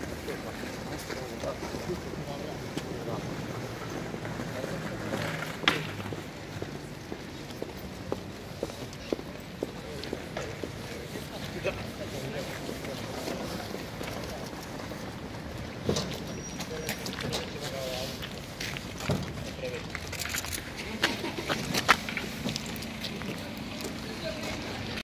Gracias.